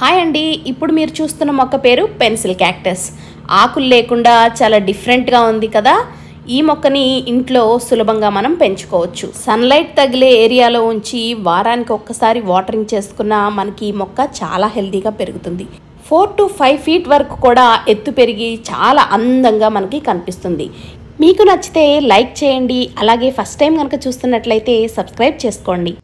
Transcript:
Hi అండి. ఇప్పుడు మీరు చూస్తున్న మొక్క పేరు పెన్సిల్ క్యాక్టస్. ఆకులు లేకుండా చాలా డిఫరెంట్గా ఉంది కదా. ఈ మొక్కని ఇంట్లో సులభంగా మనం పెంచుకోవచ్చు. సన్లైట్ తగిలే ఏరియాలో ఉంచి వారానికి ఒక్కసారి వాటరింగ్ చేసుకున్న మనకి ఈ మొక్క చాలా హెల్తీగా పెరుగుతుంది. ఫోర్ టు ఫైవ్ ఫీట్ వరకు కూడా ఎత్తు పెరిగి చాలా అందంగా మనకి కనిపిస్తుంది. మీకు నచ్చితే లైక్ చేయండి. అలాగే ఫస్ట్ టైం కనుక చూస్తున్నట్లయితే సబ్స్క్రైబ్ చేసుకోండి.